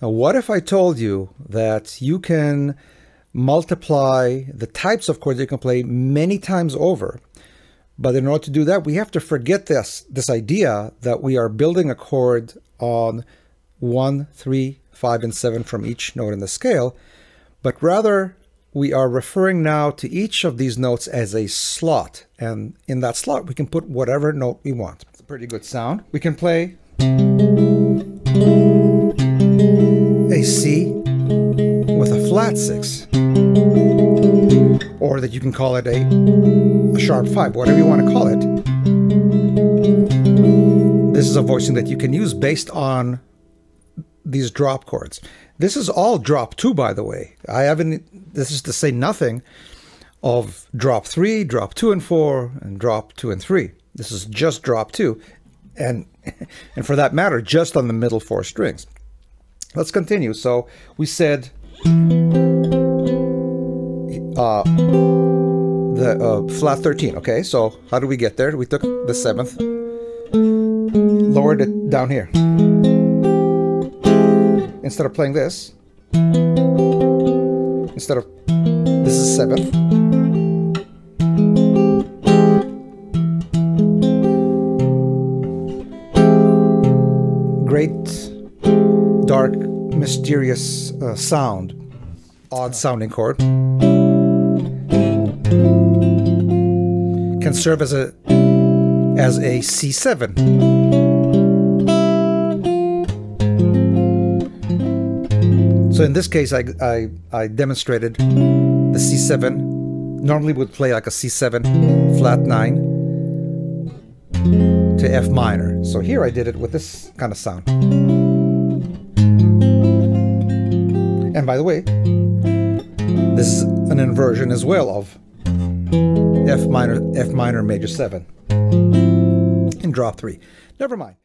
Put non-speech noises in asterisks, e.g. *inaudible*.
Now, what if I told you that you can multiply the types of chords you can play many times over? But in order to do that, we have to forget this, this idea that we are building a chord on one, three, five, and 7 from each note in the scale, but rather we are referring now to each of these notes as a slot. And in that slot, we can put whatever note we want. It's a pretty good sound. We can play flat six, or that you can call it a, a sharp five, whatever you want to call it. This is a voicing that you can use based on these drop chords. This is all drop two, by the way. I haven't, this is to say nothing of drop three, drop two and four, and drop two and three. This is just drop two. And, *laughs* and for that matter, just on the middle four strings. Let's continue. So we said uh, the uh, flat 13. Okay, so how do we get there? We took the seventh, lowered it down here. Instead of playing this, instead of this is seventh. Great dark, mysterious uh, sound, odd sounding chord. Can serve as a as a C7. So in this case, I, I, I demonstrated the C7. Normally would play like a C7 flat 9 to F minor. So here I did it with this kind of sound. And by the way, this is an inversion as well of F minor, F minor major 7 in drop 3. Never mind.